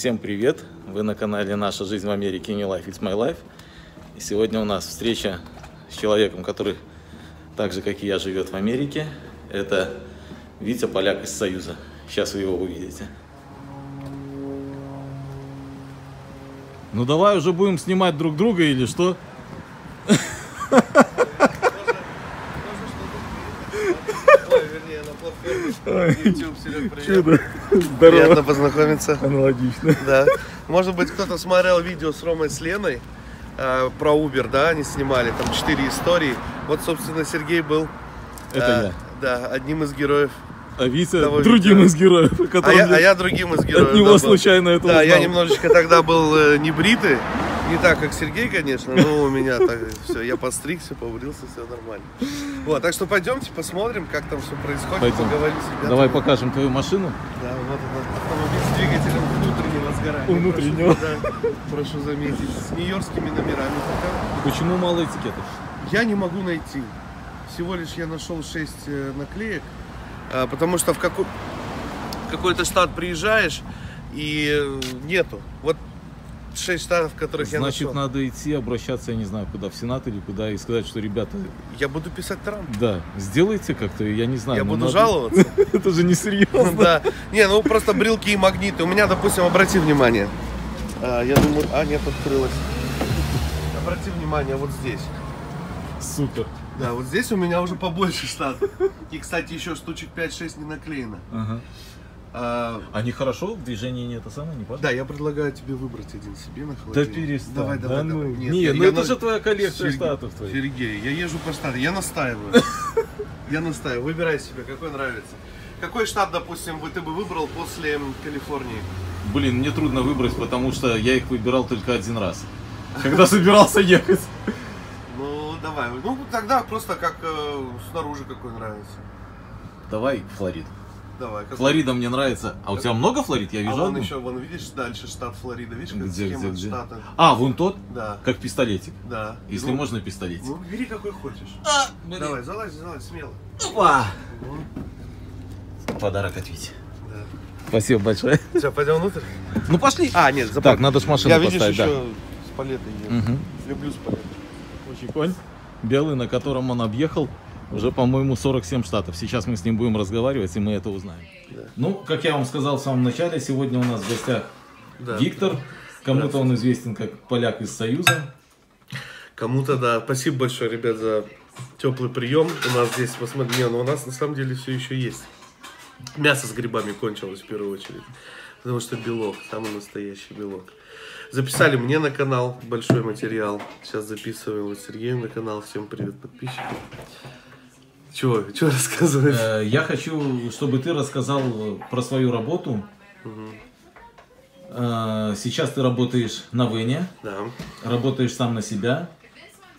Всем привет! Вы на канале «Наша жизнь в Америке» New Life It's My Life. И сегодня у нас встреча с человеком, который так же, как и я, живет в Америке. Это Витя Поляк из Союза. Сейчас вы его увидите. Ну давай уже будем снимать друг друга или что? Ой, вернее, на платформе YouTube, Серег, привет. Чудо. Приятно Здорово. познакомиться. Аналогично. Да. Может быть, кто-то смотрел видео с Ромой с Леной э, про Uber, да, они снимали там четыре истории. Вот, собственно, Сергей был Это э, я. Да, одним из героев. А Витя Того другим из героев, А я, а я другим из героев. от него да, случайно это Да, я узнал. немножечко тогда был э, не бритый. Не так, как Сергей, конечно, но у меня так все, я постригся, побрился, все нормально. Вот, так что пойдемте посмотрим, как там все происходит, Пойдем. поговорим с ребятами. Давай покажем твою машину. Да, вот этот автомобиль с двигателем внутреннего сгорания. Внутреннего. Прошу, да, прошу заметить. С нью-йоркскими номерами пока. Почему мало этикетов? Я не могу найти. Всего лишь я нашел 6 наклеек, а, потому что в какой- какой-то штат приезжаешь и э, нету. Вот 6 штатов, которых я Значит, нашел. надо идти, обращаться, я не знаю, куда, в Сенат или куда, и сказать, что, ребята, Я буду писать Трамп. да, сделайте как-то, я не знаю. Я буду надо- жаловаться. Это же не серьезно. Да. Не, ну просто брелки и магниты. У меня, допустим, обрати внимание. А, Я думаю, а, нет, открылось. Обрати внимание, вот здесь. Супер. Да, вот здесь у меня уже побольше штат. И, кстати, еще штучек 5-6 не наклеено. Ага. А, Они хорошо, в движении не это самое, не важно? да, я предлагаю тебе выбрать один себе на Да холодильник. перестань. Давай, да давай, ну, давай. Не, я- ну это на- же твоя коллекция Сергей- штатов твоих. Сергей, я езжу по штатам, я настаиваю. Я настаиваю, выбирай себе, какой нравится. Какой штат, допустим, вы ты бы выбрал после Калифорнии? Блин, мне трудно выбрать, потому что я их выбирал только один раз. Когда собирался ехать. Ну, давай. Ну, тогда просто как э, снаружи какой нравится. Давай Флорид. Давай. Флорида мне нравится. А у тебя много Флорид? Я А вижу вон одну. еще, вон видишь, дальше штат Флорида. Видишь, как Где, схема где, где? штата? А, вон тот? Да, Как пистолетик. да. Если Ну, можно пистолетик. Ну, бери какой хочешь. А, Давай, залазь, залазь, смело. Опа! Вон, Подарок от Вити. да. Спасибо большое. Все, пойдем внутрь? Ну пошли. А, нет, Так, надо ж машину Я, видишь, поставить, да. еще с палетой ем. Мгм. Люблю с палетой. Очень конь. Белый, на котором он объехал уже, по-моему, 47 штатов. Сейчас мы с ним будем разговаривать, и мы это узнаем. Да. Ну, как я вам сказал в самом начале, сегодня у нас в гостях Да. Виктор. Кому-то он известен как поляк из Союза. Кому-то, да. Спасибо большое, ребят, за теплый прием. У нас здесь, посмотри, не, ну у нас на самом деле все еще есть. Мясо с грибами кончилось в первую очередь. Потому что белок, самый настоящий белок. Записали мне на канал большой материал. Сейчас записываем вот Сергею на канал. Всем привет, подписчикам. Чего, чего рассказываешь? Э, Я хочу, чтобы ты рассказал про свою работу. Э, Сейчас ты работаешь на Вене, Да. работаешь сам на себя.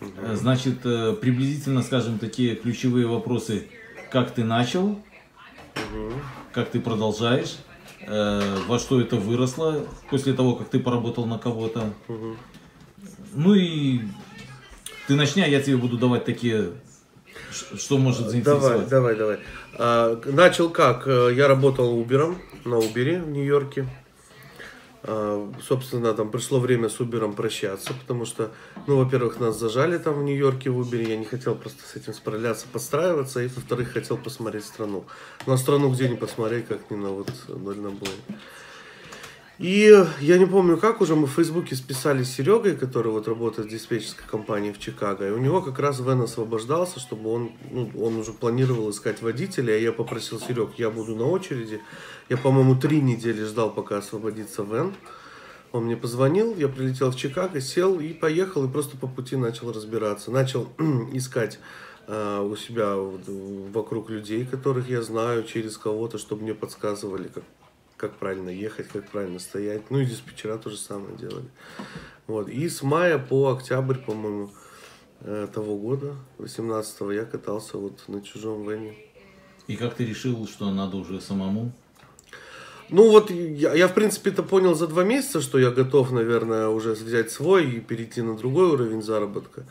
Э, Значит, приблизительно, скажем, такие ключевые вопросы. Как ты начал, как ты продолжаешь, во что это выросло после того, как ты поработал на кого-то. Ну и ты начни, а я тебе буду давать такие, что может Давай, заинтересовать. давай, давай. А, начал как? Э, Я работал Убером на Убере в Нью-Йорке. А, собственно, там пришло время с Убером прощаться, потому что, ну, во-первых, нас зажали там в Нью-Йорке в Убере, я не хотел просто с этим справляться, подстраиваться, и, во-вторых, хотел посмотреть страну. Ну, а страну где не посмотреть, как не на вот дальнобой. И я не помню, как уже мы в Фейсбуке списались с Серегой, который вот работает в диспетчерской компании в Чикаго. И у него как раз Вен освобождался, чтобы он, ну, он уже планировал искать водителя. И я попросил Серег, я буду на очереди. Я, по-моему, три недели ждал, пока освободится Вен. Он мне позвонил, я прилетел в Чикаго, сел и поехал, и просто по пути начал разбираться. Начал искать э, у себя вокруг людей, которых я знаю, через кого-то, чтобы мне подсказывали, как, как правильно ехать, как правильно стоять. Ну и диспетчера то же самое делали. Вот. И с мая по октябрь, по-моему, э, того года, 18-го, я катался вот на чужом вене. И как ты решил, что надо уже самому? Ну вот я, я в принципе это понял за два месяца, что я готов, наверное, уже взять свой и перейти на другой уровень заработка.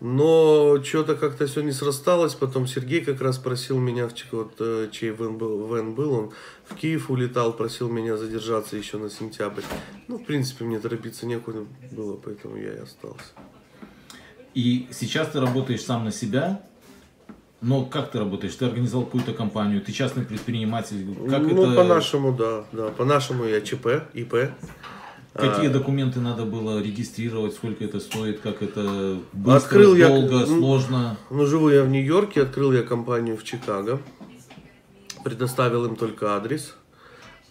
Но что-то как-то все не срасталось. Потом Сергей как раз просил меня, вот, э, чей Вен был, Вен был, он в Киев улетал, просил меня задержаться еще на сентябрь. Ну, в принципе, мне торопиться некуда было, поэтому я и остался. И сейчас ты работаешь сам на себя, но как ты работаешь? Ты организовал какую-то компанию, ты частный предприниматель. Как ну, это, по-нашему, да, да. По-нашему я ЧП, ИП. Какие А, документы надо было регистрировать, сколько это стоит, как это быстро, Открыл я- долго, ну, сложно? Ну, живу я в Нью-Йорке, открыл я компанию в Чикаго. Предоставил им только адрес.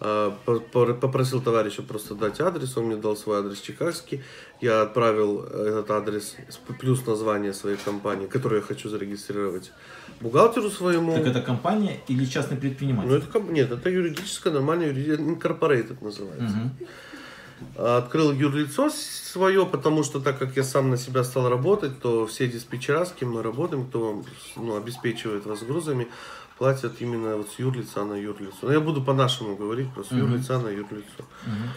А, по- по- Попросил товарища просто дать адрес, он мне дал свой адрес чикагский. Я отправил этот адрес плюс название своей компании, которую я хочу зарегистрировать, бухгалтеру своему. Так это компания или частный предприниматель? Ну, это, нет, это юридическая, нормальная юридическая, incorporated называется. Мгм. Открыл юрлицо свое, потому что так как я сам на себя стал работать, то все диспетчера, с кем мы работаем, кто ну, обеспечивает вас грузами, платят именно вот с юрлица на юрлицо. Но я буду по-нашему говорить, просто Мгм. юрлица на юрлицо. Мгм.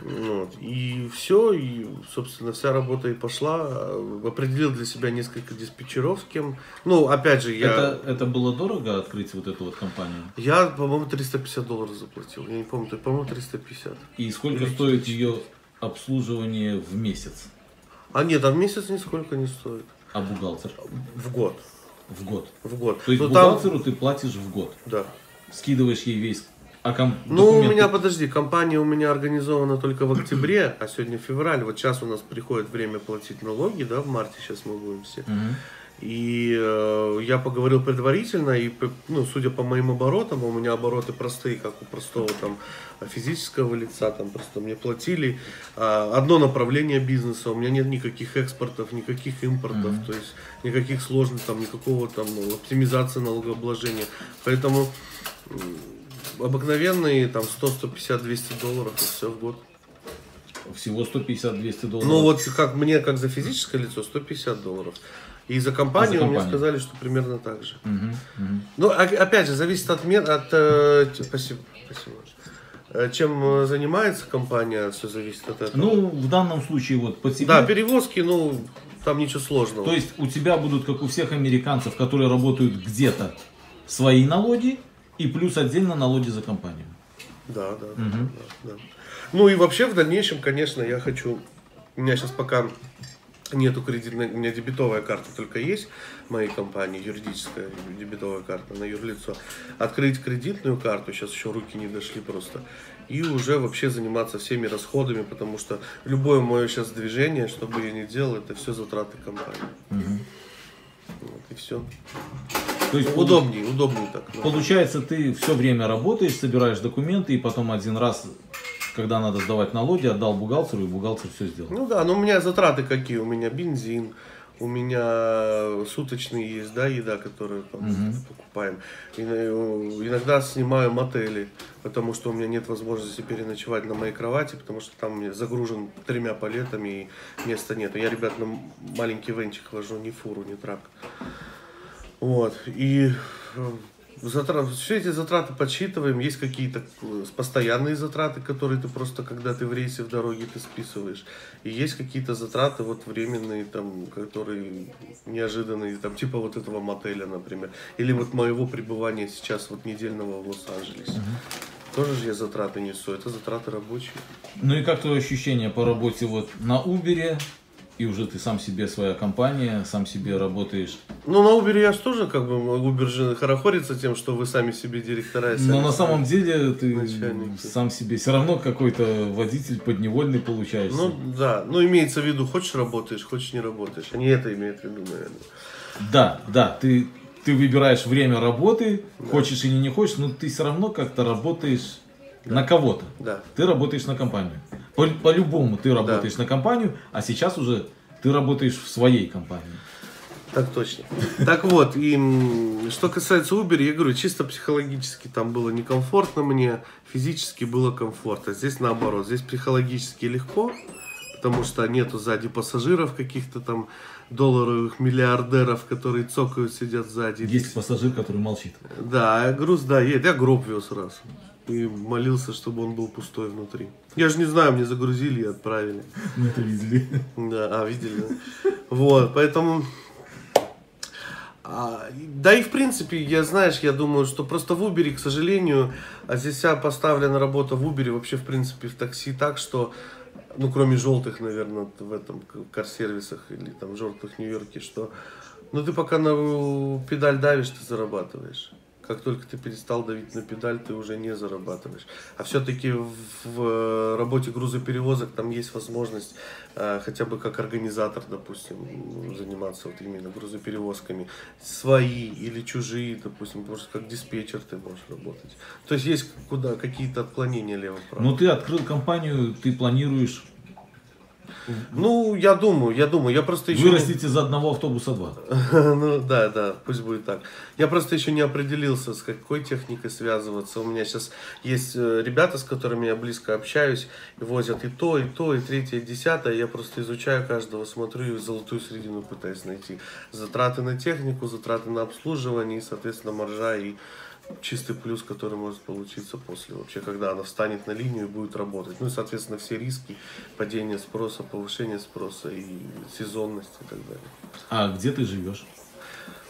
Вот. И все, и, собственно, вся работа и пошла. Определил для себя несколько диспетчеров, с кем. Ну, опять же, я... Это, это было дорого открыть вот эту вот компанию? Я, по-моему, 350 долларов заплатил. Я не помню, по-моему, 350. И сколько Или стоит ее обслуживание в месяц? А нет, а в месяц нисколько не стоит. А бухгалтер? В год. В год. В год. То есть Ну, там- бухгалтеру ты платишь в год. Да. Скидываешь ей весь а ком- Ну, у меня, подожди, компания у меня организована только в октябре, а сегодня февраль. Вот сейчас у нас приходит время платить налоги, да, в марте сейчас мы будем все. Мгм. И э, я поговорил предварительно, и, ну, судя по моим оборотам, у меня обороты простые, как у простого там физического лица, там просто мне платили а, одно направление бизнеса, у меня нет никаких экспортов, никаких импортов, Мгм. то есть никаких сложных там, никакого там оптимизации налогообложения. Поэтому обыкновенные там 100, 150, 200 долларов и все в год. Всего 150-200 долларов. Ну вот как мне, как за физическое лицо, 150 долларов. И за компанию, А за мне компанию? сказали, что примерно так же. Мгм, мгм. Ну, о- опять же, зависит от от... э, спасибо, спасибо. Э, Чем э, занимается компания, все зависит от этого. Ну, в данном случае вот по тебе. да, перевозки, ну, там ничего сложного. То есть у тебя будут, как у всех американцев, которые работают где-то, свои налоги и плюс отдельно налоги за компанию. Да, да, да, Мгм. да, да. Ну и вообще в дальнейшем, конечно, я хочу... У меня сейчас пока нету кредитной... У меня дебетовая карта только есть в моей компании, юридическая дебетовая карта на юрлицо. Открыть кредитную карту, сейчас еще руки не дошли просто. И уже вообще заниматься всеми расходами, потому что любое мое сейчас движение, что бы я ни делал, это все затраты компании. Мгм. Вот, и все. То есть Удобнее, удобнее так. да. Получается, ты все время работаешь, собираешь документы, и потом один раз, когда надо сдавать налоги, отдал бухгалтеру, и бухгалтер все сделал. Ну да, но у меня затраты какие? У меня бензин, у меня суточный есть, да, еда, которую там Мгм. покупаем. И, э, иногда снимаю мотели, потому что у меня нет возможности переночевать на моей кровати, потому что там я загружен тремя палетами и места нет. Я, ребят, на маленький венчик вожу, не фуру, не трак. Вот. И э, затрат- все эти затраты подсчитываем. Есть какие-то э, постоянные затраты, которые ты просто, когда ты в рейсе в дороге, ты списываешь. И есть какие-то затраты вот временные, там, которые неожиданные, там, типа вот этого мотеля, например. Или вот моего пребывания сейчас вот недельного в Лос-Анджелесе. Тоже же я затраты несу. Это затраты рабочие. Ну и как твое ощущение по работе вот на Uber, и уже ты сам себе своя компания, сам себе работаешь. Ну, на Uber я же тоже, как бы, Uber же хорохорится тем, что вы сами себе директора. и Но сами на самом деле ты Начальники. сам себе все равно какой-то водитель подневольный получаешься. Ну да, ну имеется в виду, хочешь работаешь, хочешь не работаешь. Они это имеют в виду, наверное. Да, да, ты, ты выбираешь время работы, хочешь или не хочешь, но ты все равно как-то работаешь на кого-то. Да. Ты работаешь на компанию. По- По-любому ты работаешь на компанию, а сейчас уже ты работаешь в своей компании. Так точно. Так вот, и что касается Uber, я говорю, чисто психологически там было некомфортно мне, физически было комфортно. Здесь наоборот, здесь психологически легко, потому что нету сзади пассажиров каких-то там долларовых миллиардеров, которые цокают, сидят сзади. Есть пассажир, который молчит. Да, груз, да, едет. Я гроб вез раз. И молился, чтобы он был пустой внутри. Я же не знаю, мне загрузили и отправили. Мы это видели. Да, а, видели, да? Вот, поэтому А, да и в принципе, я знаешь, я думаю, что просто в Uber, к сожалению, а здесь вся поставлена работа в Uber, вообще в принципе в такси так, что ну, кроме желтых, наверное, в этом кар-сервисах или там желтых Нью-Йорке, что ну ты пока на педаль давишь, ты зарабатываешь. Как только ты перестал давить на педаль, ты уже не зарабатываешь. А все-таки в, в работе грузоперевозок там есть возможность э, хотя бы как организатор, допустим, заниматься вот именно грузоперевозками. Свои или чужие, допустим, просто как диспетчер ты можешь работать. То есть есть куда какие-то отклонения лево-право. Ну ты открыл компанию, ты планируешь ну, я думаю, я думаю, я просто еще... Вырастите за одного автобуса два. ну, да, да, пусть будет так. Я просто еще не определился, с какой техникой связываться. У меня сейчас есть э, ребята, с которыми я близко общаюсь, и возят и то, и то, и третье, и десятое. Я просто изучаю каждого, смотрю и золотую середину пытаюсь найти. Затраты на технику, затраты на обслуживание, и, соответственно, маржа и чистый плюс, который может получиться после вообще, когда она встанет на линию и будет работать. Ну и, соответственно, все риски, падение спроса, повышение спроса и сезонность и так далее. А где ты живешь?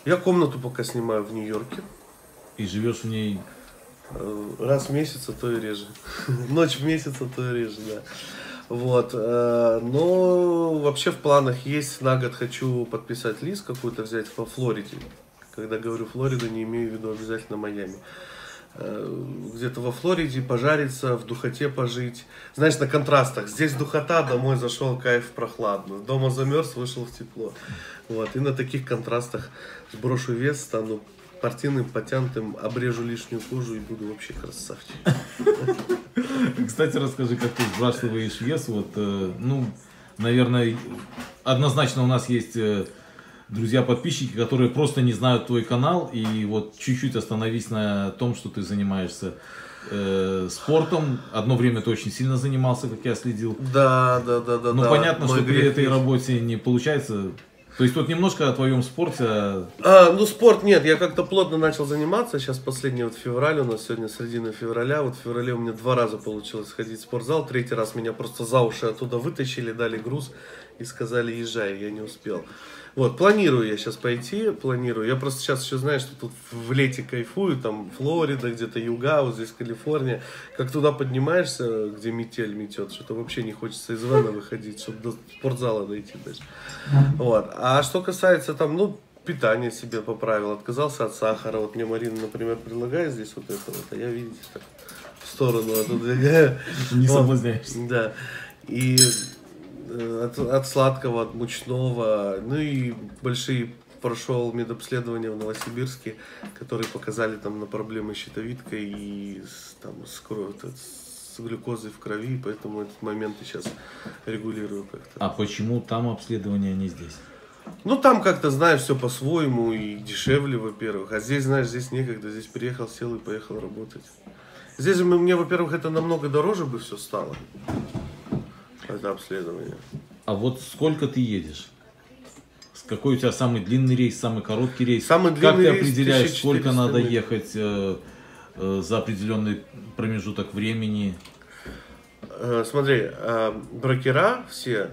Я комнату пока снимаю в Нью-Йорке. И живешь в ней? Э, раз в месяц, а то и реже. Ночь в месяц, а то и реже, да. Вот. Э, но вообще в планах есть, на год хочу подписать лист какой-то взять во Флориде. Когда говорю Флорида, не имею в виду обязательно Майами. Э, где-то во Флориде пожариться, в духоте пожить. Знаешь, на контрастах. Здесь духота, домой зашел, кайф прохладно. Дома замерз, вышел в тепло. Вот. И на таких контрастах сброшу вес, стану спортивным, потянутым, обрежу лишнюю кожу и буду вообще красавчик. Кстати, расскажи, как ты сбрасываешь вес. Вот, э, ну, наверное, однозначно у нас есть э, друзья-подписчики, которые просто не знают твой канал, и вот чуть-чуть остановись на том, что ты занимаешься э, спортом. Одно время ты очень сильно занимался, как я следил. Да, да, да, да. Ну, да. понятно, что при этой есть. работе не получается то есть вот немножко о твоем спорте. А, а, ну спорт нет, я как-то плотно начал заниматься. Сейчас последний вот февраль у нас сегодня середина февраля. Вот в феврале у меня два раза получилось сходить в спортзал. Третий раз меня просто за уши оттуда вытащили, дали груз и сказали езжай, я не успел. Вот, планирую я сейчас пойти, планирую. Я просто сейчас еще знаю, что тут в лете кайфую, там Флорида, где-то юга, вот здесь Калифорния. Как туда поднимаешься, где метель метет, что-то вообще не хочется из вена выходить, чтобы до спортзала дойти даже. Вот. А что касается там, ну, питание себе поправил, отказался от сахара. Вот мне Марина, например, предлагает здесь вот это вот, а я, видите, так в сторону отодвигаю. Не соблазняешься. Да. И от, от сладкого, от мучного. Ну и большие прошел медобследования в Новосибирске, которые показали там на проблемы с щитовидкой и с, там, с, кровью, с глюкозой в крови, поэтому этот момент я сейчас регулирую как-то. А почему там обследование, а не здесь? Ну, там как-то, знаешь, все по-своему и дешевле, во-первых. А здесь, знаешь, здесь некогда. Здесь приехал, сел и поехал работать. Здесь мне, во-первых, это намного дороже бы все стало. Это обследование. А вот сколько ты едешь? Какой у тебя самый длинный рейс, самый короткий рейс? Самый длинный как ты определяешь, сколько надо миль. ехать э, э, за определенный промежуток времени? Э, смотри, э, брокера все,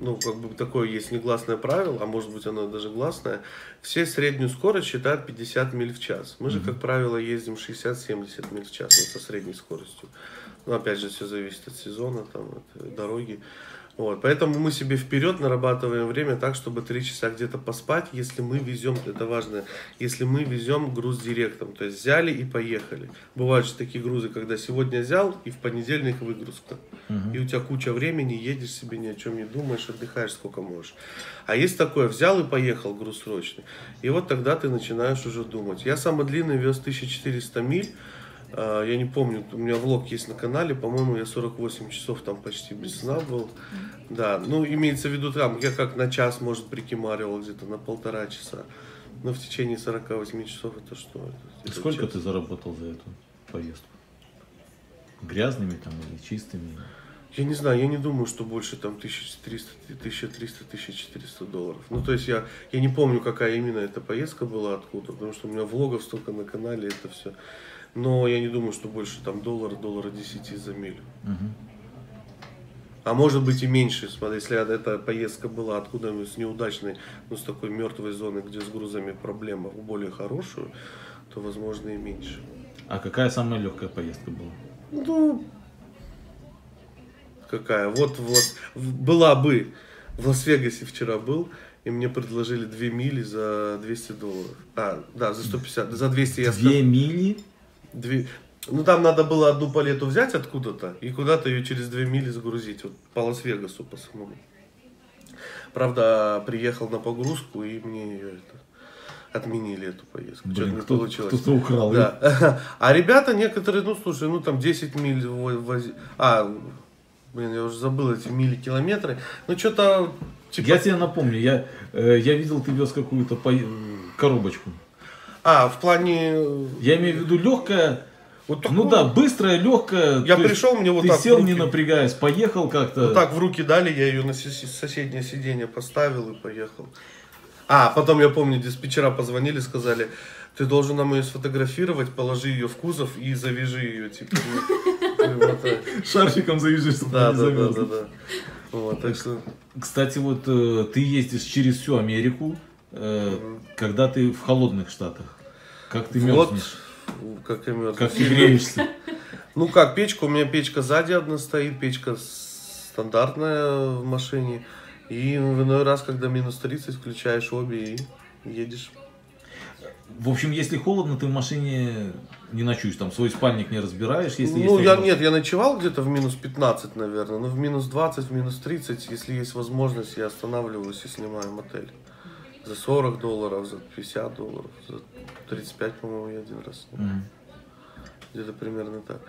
ну, как бы такое есть негласное правило, а может быть оно даже гласное, все среднюю скорость считают 50 миль в час. Мы же, как правило, ездим 60-70 миль в час, ну, со средней скоростью. Ну, опять же, все зависит от сезона, там, от дороги. Вот, поэтому мы себе вперед нарабатываем время так, чтобы три часа где-то поспать, если мы везем, это важно, если мы везем груз директом, то есть взяли и поехали. Бывают же такие грузы, когда сегодня взял и в понедельник выгрузка. Угу. И у тебя куча времени, едешь себе, ни о чем не думаешь, отдыхаешь сколько можешь. А есть такое, взял и поехал груз срочный. И вот тогда ты начинаешь уже думать. Я самый длинный вез 1400 миль, я не помню, у меня влог есть на канале, по-моему, я 48 часов там почти без сна был. Да, ну, имеется в виду там, я как на час, может, прикимаривал где-то на полтора часа. Но в течение 48 часов это что? Это, это Сколько час. ты заработал за эту поездку? Грязными там или чистыми? Я не знаю, я не думаю, что больше там 1300, 1300, 1400 долларов. Ну, то есть я, я не помню, какая именно эта поездка была, откуда, потому что у меня влогов столько на канале, это все. Но я не думаю, что больше там доллара, доллара 10 за милю. Угу. А может быть и меньше, смотри, если эта поездка была откуда с неудачной, ну с такой мертвой зоны, где с грузами проблема, в более хорошую, то возможно и меньше. А какая самая легкая поездка была? Ну, какая? Вот в Лас- в- была бы в Лас-Вегасе вчера был, и мне предложили 2 мили за 200 долларов. А, да, за 150, за 200 я Две мили? Две... Ну там надо было одну палету взять откуда-то и куда-то ее через две мили загрузить. Вот по Лас-Вегасу по самому. Правда, приехал на погрузку и мне ее это, отменили эту поездку. Что-то Блин, не кто, получилось. кто-то украл. Да. А ребята некоторые, ну слушай, ну там 10 миль во- вози... А, блин, я уже забыл эти мили, километры. Ну что-то типа... Я тебе напомню, я, э, я видел, ты вез какую-то по- коробочку. А, в плане... Я имею в виду легкая, Вот ну такого- да, быстрая, легкая. Я пришел, мне вот ты так сел, в не руки. напрягаясь, поехал как-то. Вот так в руки дали, я ее на сос- соседнее сиденье поставил и поехал. А, потом я помню, диспетчера позвонили, сказали, ты должен нам ее сфотографировать, положи ее в кузов и завяжи ее, типа. ну. Шарфиком завяжешь, чтобы Да, не да, да, да. Вот, так что, Кстати, вот э, ты ездишь через всю Америку, э, когда ты в холодных штатах. Как ты вот, мерзнешь? как я мерзну. Как ты греешься? Ну как, печка, у меня печка сзади одна стоит, печка стандартная в машине. И в иной раз, когда минус 30, включаешь обе и едешь. В общем, если холодно, ты в машине не ночуешь, там свой спальник не разбираешь, если ну, есть я, нет, я ночевал где-то в минус 15, наверное, но в минус 20, в минус 30, если есть возможность, я останавливаюсь и снимаю мотель. За 40 долларов, за 50 долларов, за 35, по-моему, я один раз. Мгм. Где-то примерно так.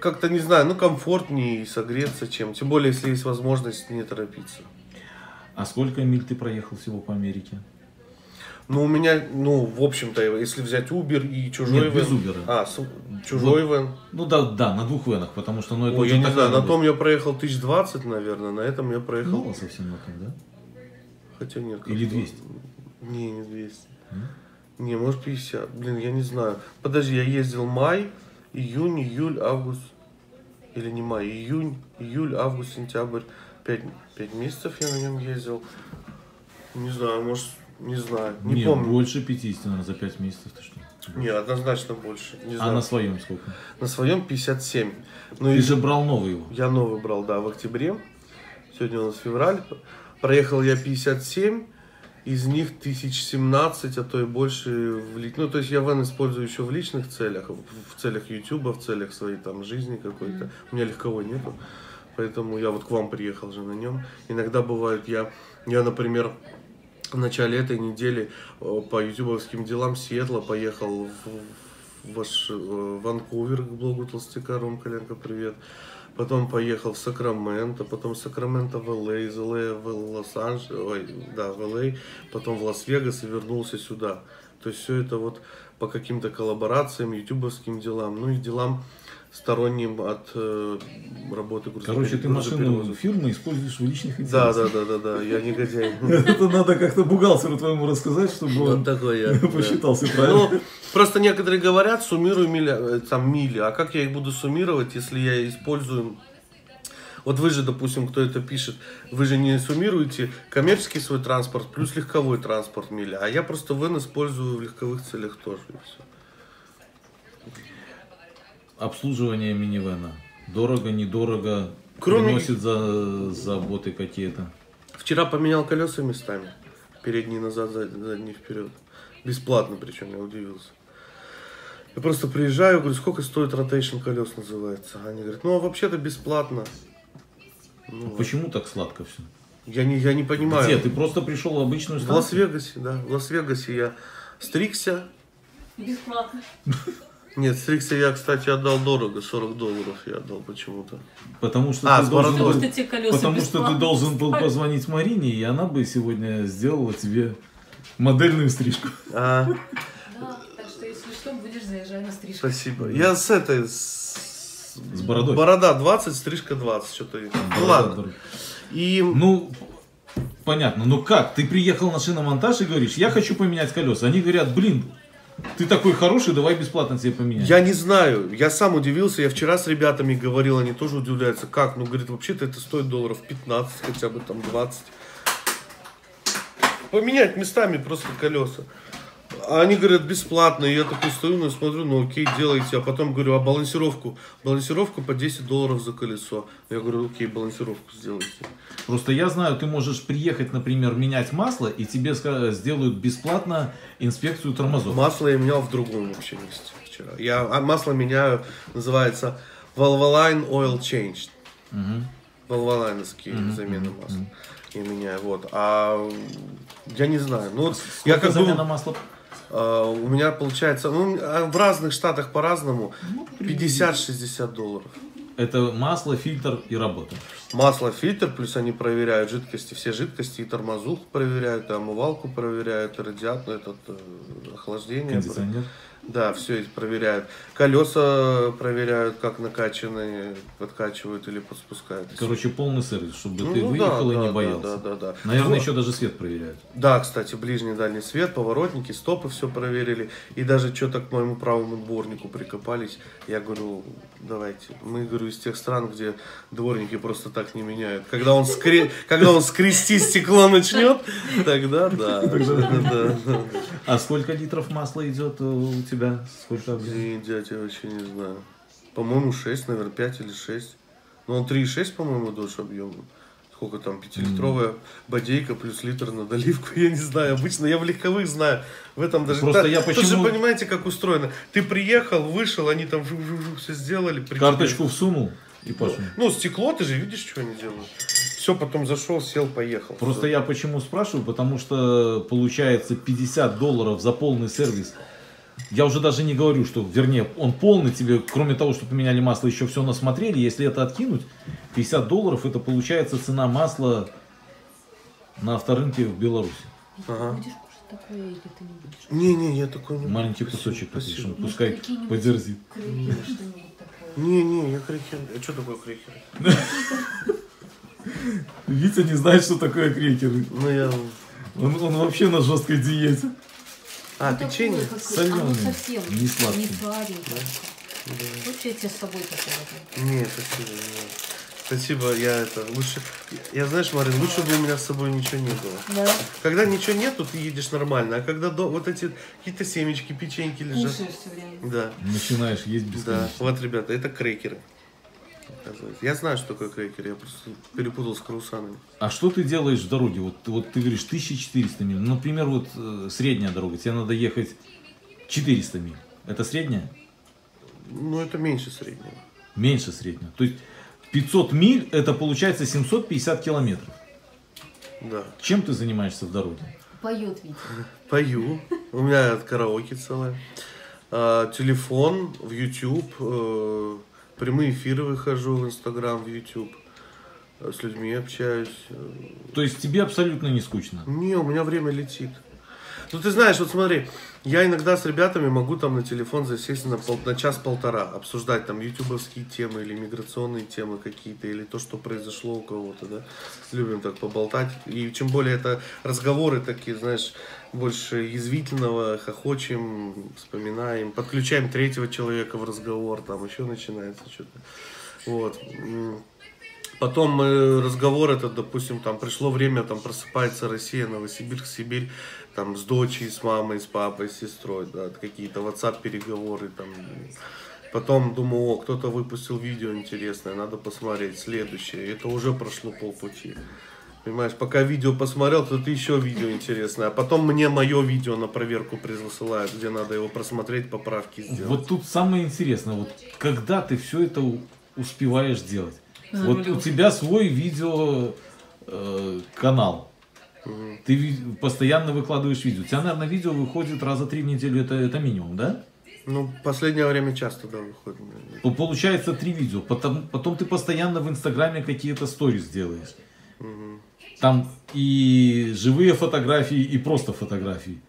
Как-то, не знаю, ну, комфортнее согреться чем. Тем более, если есть возможность не торопиться. А сколько миль ты проехал всего по Америке? Ну, у меня, ну, в общем-то, если взять Uber и чужой Нет, без вен- Uber. А, с- чужой вен. Ну да, да, на двух венах, потому что ну, это Ой, я не знаю, на том я проехал 1020, наверное, на этом я проехал... Мало совсем на том, да? Хотя нет. Или как-то- 200? Не, не 200. Не, может 50. Блин, я не знаю. Подожди, я ездил май, июнь, июль, август. Или не май, июнь, июль, август, сентябрь. Пять, пять месяцев я на нем ездил. Не знаю, может, не знаю. Не Нет, помню. больше 50, наверное, за 5 месяцев ты что? Не, однозначно больше. Не А знаю. на своем сколько? На своем 57. Ну Ты и же брал новый его. я новый брал, да, в октябре. Сегодня у нас февраль. Проехал я 57. Из них 1017, а то и больше в ли- Ну, то есть я вен использую еще в личных целях, в в целях Ютуба, в целях своей там жизни какой-то. У меня легковой нету. Поэтому я вот к вам приехал же на нем. Иногда бывает, я, я, например, в начале этой недели э, по ютубовским делам Сиэтла поехал в, в ваш, э, Ванкувер к блогу Толстяка, Ром Коленко, привет. Потом поехал в Сакраменто, потом Сакраменто в LA, из LA в Лос-Анджелес, да, в LA, потом в Лас-Вегас и вернулся сюда. То есть все это вот по каким-то коллаборациям, ютубовским делам, ну и делам сторонним от э, работы грузопере- Короче, ты машину фирмы используешь в личных Да, интересах. да, да, да, да, я негодяй. Это надо как-то бухгалтеру твоему рассказать, чтобы он да. посчитался правильно. Ну, просто некоторые говорят, суммируй миля, э, там мили. А как я их буду суммировать, если я использую... Вот вы же, допустим, кто это пишет, вы же не суммируете коммерческий свой транспорт плюс легковой транспорт мили. А я просто вен использую в легковых целях тоже. и всё. Обслуживание минивэна. Дорого, недорого. Кроме- Приносит за заботы какие-то. Вчера поменял колеса местами. Передние назад, зад- задние вперед. Бесплатно причем, я удивился. Я просто приезжаю, говорю, сколько стоит ротейшн колес называется. Они говорят, ну а вообще-то бесплатно. Ну. Почему так сладко все? Я не, я не понимаю. Где? Ты просто пришел в обычную В станцию? Лас-Вегасе, да. В Лас-Вегасе я стригся. Бесплатно. Нет, стригся я, кстати, отдал дорого. 40 долларов я отдал почему-то. Потому что А, ты должен был, Потому что те колеса потому что ты должен был позвонить Марине, и она бы сегодня сделала тебе модельную стрижку. А, Да, так что если что, будешь заезжать на стрижку. спасибо. Я с этой... С, С бородой. Борода 20, стрижка 20. Что-то... Ну ладно. И... Ну, понятно. Ну как? Ты приехал на шиномонтаж и говоришь, я хочу поменять колеса. Они говорят, блин, Ты такой хороший, давай бесплатно тебе поменяем. Я не знаю, я сам удивился, я вчера с ребятами говорил, они тоже удивляются, как, ну, говорит, вообще-то это стоит долларов 15, хотя бы там 20. Поменять местами просто колеса. А они говорят, бесплатно, и я такой стою, ну, смотрю, ну, окей, делайте, а потом говорю, а балансировку? Балансировку по 10 долларов за колесо. Я говорю, окей, балансировку сделайте. Просто я знаю, ты можешь приехать, например, менять масло, и тебе сделают бесплатно инспекцию тормозов. Масло я менял в другом вообще месте вчера. Я а, масло меняю, называется Valvoline Oil Change. Мгм. Волвалайновские Мгм, замены масла. мгм. Я меняю, вот. А я не знаю. Ну, я Сколько как замена бы, масла? А, у меня получается, ну, а в разных штатах по-разному, Ну, 50-60 долларов. Это масло, фильтр и работа. Масло, фильтр, плюс они проверяют жидкости, все жидкости, и тормозуху проверяют, и омывалку проверяют, и радиатор, этот, э, охлаждение. Кондиционер. Да, все это проверяют. Колеса проверяют, как накачаны, подкачивают или подспускают. Короче, полный сервис, чтобы Ну, ты ну выехал и да, не да, боялся. Да, да, да. Наверное, Вот. еще даже свет проверяют. Да, кстати, ближний и дальний свет, поворотники, стопы все проверили. И даже что-то к моему правому дворнику прикопались. Я говорю, давайте. Мы, говорю, из тех стран, где дворники просто так не меняют. Когда он, скре... Когда он скрести стекло начнет, тогда да. А сколько литров масла идет у тебя? Сколько объем? Дядя, я вообще не знаю. По-моему, 6, наверное, 5 или 6. Но он 3,6, по-моему, дольше объемом. Сколько там, 5-литровая бодейка плюс литр на доливку, я не знаю. Обычно я в легковых знаю. В этом даже... Просто Да, я почему- понимаете, как устроено. Ты приехал, вышел, они там все сделали. при тебе. Карточку всунул и пошел. Ну, стекло, ты же видишь, что они делают. Все, потом зашел, сел, поехал. Просто Всё. я почему спрашиваю, потому что получается 50 долларов за полный сервис. Я уже даже не говорю, что, вернее, он полный тебе, кроме того, что поменяли масло, еще все насмотрели. Если это откинуть, 50 долларов, это получается цена масла на авторынке в Беларуси. Ага. Будешь кушать такое или ты не будешь? Не-не, я такой не Маленький Спасибо, кусочек спасибо. Пускай подерзит. Такое. Не-не, я крекер. А что такое крекер? Витя не знает, что такое крекеры. Ну, я... Он, он вообще на жесткой диете. А, Ну, печенье? Соленое, Оно совсем не сладкое. Не сладенькое. Лучше я тебе с собой такое. Нет, спасибо. нет. Спасибо, я это лучше. Я знаешь, Марин, лучше бы у меня с собой ничего не было. Да? Когда ничего нету, ты едешь нормально, а когда до- вот эти какие-то семечки, печеньки лежат. Кушаешь все время. Да, Начинаешь есть да. бесконечно. Вот, ребята, это крекеры. Оказывается. Я знаю, что такое крекер, я просто перепутал с круассанами. А что ты делаешь в дороге? Вот, вот ты говоришь 1400 миль. Ну, Например, вот э, средняя дорога. Тебе надо ехать 400 миль. Это средняя? Ну, это меньше среднего. Меньше среднего. То есть 500 миль это получается 750 километров. Да. Чем ты занимаешься в дороге? Поет Витя. Пою. У меня караоке целое. А, телефон в YouTube. Прямые эфиры выхожу в Инстаграм, в YouTube. Э, С людьми общаюсь. То есть тебе абсолютно не скучно. Не, у меня время летит. Ну, ты знаешь, вот смотри, я иногда с ребятами могу там на телефон засесть на, пол- на час-полтора, обсуждать там ютубовские темы или миграционные темы какие-то, или то, что произошло у кого-то, да. Любим так поболтать. И чем более это разговоры такие, знаешь, больше язвительного, хохочем, вспоминаем, подключаем третьего человека в разговор, там еще начинается что-то. Вот. Потом э, разговор этот, допустим, там пришло время, там просыпается Россия, Новосибирск, Сибирь, там с дочей, с мамой, с папой, с сестрой, да, какие-то WhatsApp переговоры, там. Потом думаю, о, кто-то выпустил видео интересное, надо посмотреть, следующее. Это уже прошло полпути. Понимаешь, пока видео посмотрел, то ты еще видео интересное. А потом мне мое видео на проверку присылают, где надо его просмотреть, поправки сделать. Вот тут самое интересное, вот когда ты все это успеваешь делать? За Вот рулем. у тебя свой видео э, канал. Ты ви- постоянно выкладываешь видео. У тебя, наверное, видео выходит раза три в неделю, это, это минимум, да? Ну, последнее время часто, да, выходит. Получается три видео. Потом, потом ты постоянно в Инстаграме какие-то сторис делаешь. Там и живые фотографии, и просто фотографии.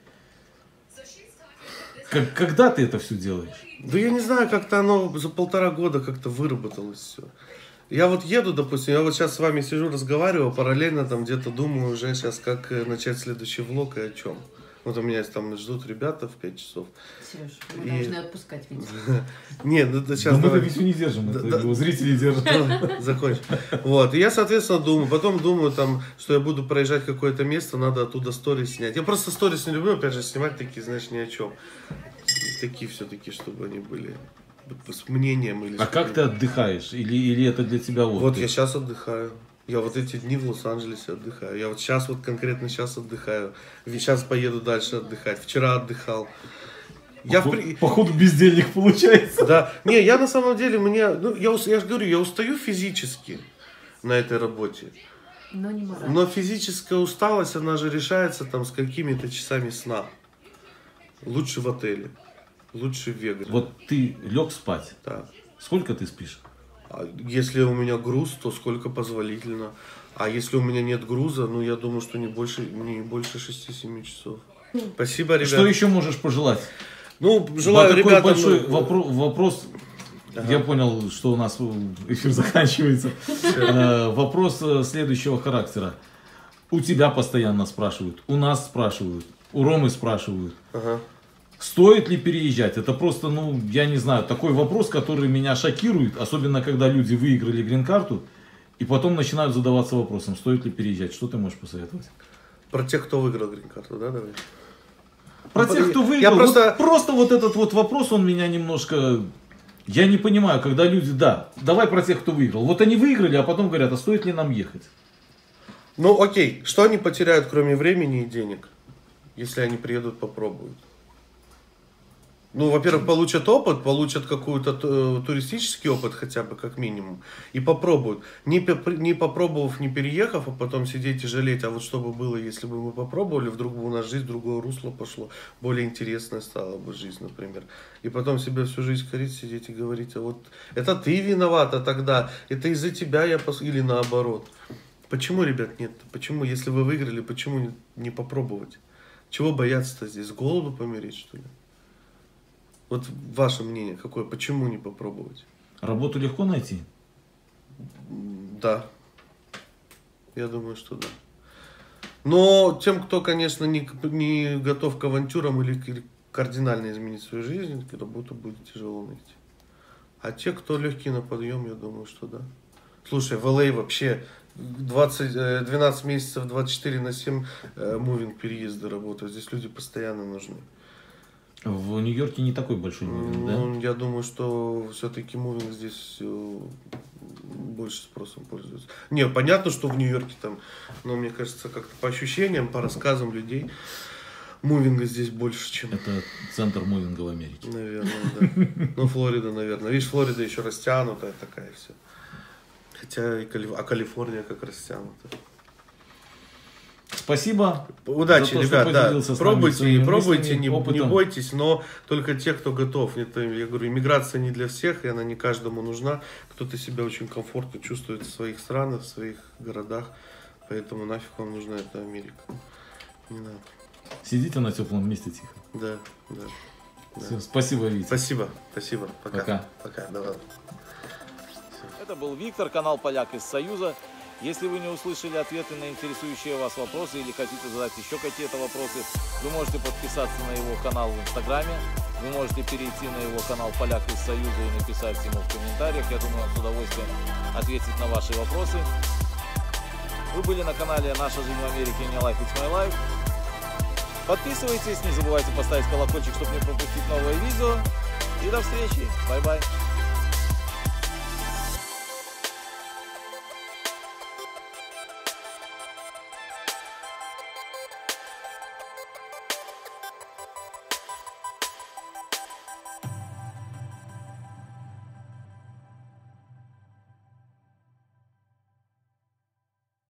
Как, когда ты это все делаешь? Да я не знаю, как-то оно за полтора года как-то выработалось все. Я вот еду, допустим, я вот сейчас с вами сижу, разговариваю, параллельно там где-то думаю уже сейчас, как э, начать следующий влог и о чем. Вот у меня там ждут ребята в 5 часов. Сереж, мы И- должны отпускать видео. Нет, ну да, сейчас Да мы давай. видео не держим, это зрители держат. Закончим. Вот. И я, соответственно, думаю, потом думаю, там, что я буду проезжать какое-то место, надо оттуда сторис снять. Я просто сторис не люблю, опять же, снимать такие, знаешь, ни о чем. Такие все-таки, чтобы они были с мнением или А как ты отдыхаешь? Или, или это для тебя отдых? Вот я сейчас отдыхаю. Я вот эти дни в Лос-Анджелесе отдыхаю. Я вот сейчас вот конкретно сейчас отдыхаю. Сейчас поеду дальше отдыхать. Вчера отдыхал. Я в при- Походу бездельник получается. Да. Не, я на самом деле, мне, ну, я, ус- я же говорю, я устаю физически на этой работе. Но не морально. Но физическая усталость, она же решается там с какими-то часами сна. Лучше в отеле. Лучше в Вегасе. Вот ты лег спать. Да. Сколько ты спишь? А Если у меня груз, то сколько позволительно. А если у меня нет груза, ну я думаю, что не больше, не больше 6-7 часов. Спасибо, ребят. Что еще можешь пожелать? Ну, желаю такой ребятам... большой ну, вопро- вопрос. Я понял, что у нас эфир заканчивается. Э, Вопрос э, следующего характера. У тебя постоянно спрашивают, у нас спрашивают, у Ромы спрашивают. Ага. Стоит ли переезжать? Это просто, ну, я не знаю, такой вопрос, который меня шокирует, особенно когда люди выиграли грин-карту, и потом начинают задаваться вопросом, стоит ли переезжать. Что ты можешь посоветовать? Про тех, кто выиграл грин-карту, да, давай? Про Ну, тех, кто я выиграл, просто- вот просто вот этот вот вопрос, он меня немножко... Я не понимаю, когда люди, да, давай про тех, кто выиграл. Вот они выиграли, а потом говорят, а стоит ли нам ехать? Ну, окей, что они потеряют, кроме времени и денег, если они приедут, попробуют? Ну, во-первых, получат опыт, получат какой-то э, туристический опыт хотя бы, как минимум, и попробуют. Не, не попробовав, не переехав, а потом сидеть и жалеть, а вот что бы было, если бы мы попробовали, вдруг бы у нас жизнь другое русло пошло, более интересная стала бы жизнь, например. И потом себя всю жизнь корить, сидеть и говорить, а вот это ты виновата тогда, это из-за тебя я пос... или наоборот. Почему, ребят, нет? Почему, если вы выиграли, почему не, попробовать? Чего бояться-то здесь? Голоду помереть, что ли? Вот ваше мнение какое? Почему не попробовать? Работу легко найти? Да. Я думаю, что да. Но тем, кто, конечно, не, не готов к авантюрам или кардинально изменить свою жизнь, работу будет тяжело найти. А те, кто легкий на подъем, я думаю, что да. Слушай, в LA вообще 20, э, 12 месяцев, 24 на 7 э, мувинг переезды работают. Здесь люди постоянно нужны. В Нью-Йорке не такой большой мувинг, да? Ну, я думаю, что все-таки мувинг здесь э, больше спросом пользуется. Не, понятно, что в Нью-Йорке там, но мне кажется, как-то по ощущениям, по рассказам людей, мувинга здесь больше, чем, Это центр мувинга в Америке. наверное, да. Ну, Флорида, наверное. Видишь, Флорида еще растянутая такая все. Хотя, и Кали- а Калифорния как растянута. Спасибо. Удачи, то, ребят, да. Пробуйте, пробуйте, не, не бойтесь, но только те, кто готов. Это, я говорю, иммиграция не для всех, и она не каждому нужна. Кто-то себя очень комфортно чувствует в своих странах, в своих городах. Поэтому нафиг вам нужна эта Америка. Не надо. Сидите на теплом месте тихо. Да, да. да. Все, спасибо, Витя. Спасибо, спасибо. Пока. Пока. Пока, давай. Это был Виктор, канал Поляк из Союза. Если вы не услышали ответы на интересующие вас вопросы или хотите задать еще какие-то вопросы, вы можете подписаться на его канал в Инстаграме. Вы можете перейти на его канал Поляк из Союза и написать ему в комментариях. Я думаю, он с удовольствием ответит на ваши вопросы. Вы были на канале «Наша жизнь в Америке» New Life It's My Life. Подписывайтесь, не забывайте поставить колокольчик, чтобы не пропустить новые видео. И до встречи. Bye-bye.